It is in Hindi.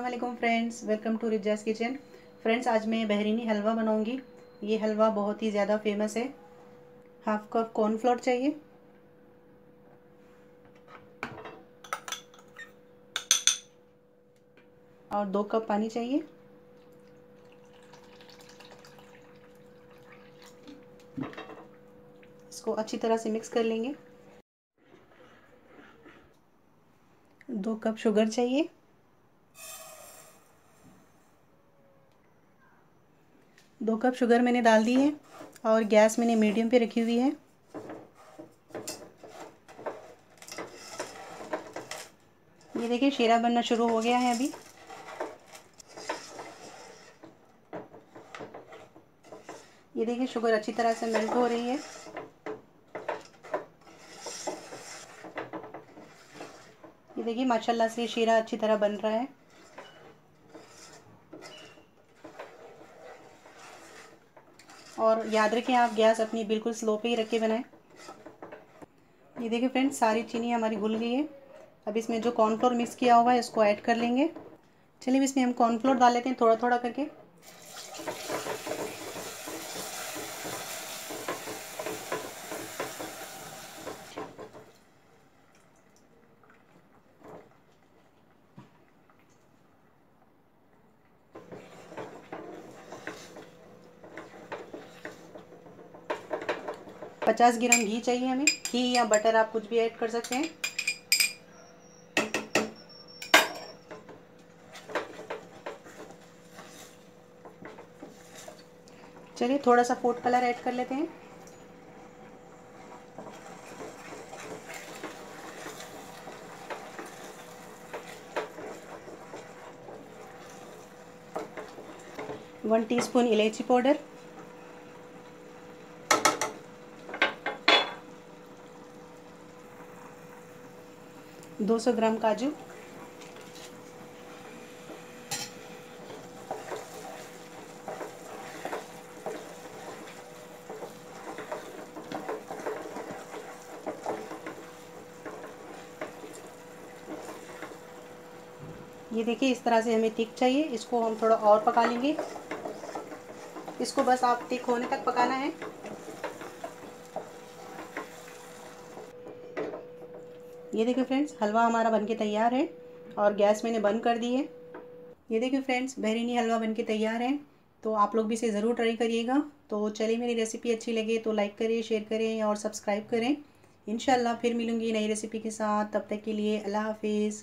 वालेकुम फ्रेंड्स, वेलकम टू रिजास किचन। फ्रेंड्स, आज मैं बहरीनी हलवा बनाऊँगी। ये हलवा बहुत ही ज़्यादा फ़ेमस है। हाफ़ कप कॉर्नफ्लोर चाहिए। और दो कप पानी चाहिए। इसको अच्छी तरह से मिक्स कर लेंगे। दो कप शुगर चाहिए। दो कप शुगर मैंने डाल दी है और गैस मैंने मीडियम पे रखी हुई है। ये देखिए, शीरा बनना शुरू हो गया है अभी। ये देखिए, शुगर अच्छी तरह से मेल्ट हो रही है। ये देखिए, माशाल्लाह से शीरा अच्छी तरह बन रहा है। और याद रखें, आप गैस अपनी बिल्कुल स्लो पे ही रख के बनाएँ। ये देखिए फ्रेंड्स, सारी चीनी हमारी घुल गई है। अब इसमें जो कॉर्नफ्लोर मिक्स किया हुआ है, इसको ऐड कर लेंगे। चलिए इसमें हम कॉर्नफ्लोर डाल लेते हैं थोड़ा थोड़ा करके। पचास ग्राम घी चाहिए हमें। घी या बटर आप कुछ भी ऐड कर सकते हैं। चलिए, थोड़ा सा फ़ूड कलर ऐड कर लेते हैं। वन टीस्पून इलायची पाउडर दो सौ ग्राम काजू। ये देखिए, इस तरह से हमें थिक चाहिए। इसको हम थोड़ा और पका लेंगे। इसको बस आप थिक होने तक पकाना है। ये देखिए फ्रेंड्स, हलवा हमारा बनके तैयार है और गैस मैंने बंद कर दी है। ये देखिए फ्रेंड्स, बहरीनी हलवा बनके तैयार है। तो आप लोग भी इसे ज़रूर ट्राई करिएगा। तो चलिए, मेरी रेसिपी अच्छी लगे तो लाइक करें, शेयर करें और सब्सक्राइब करें। इन फिर मिलूँगी नई रेसिपी के साथ। तब तक के लिए अल्लाह हाफिज़।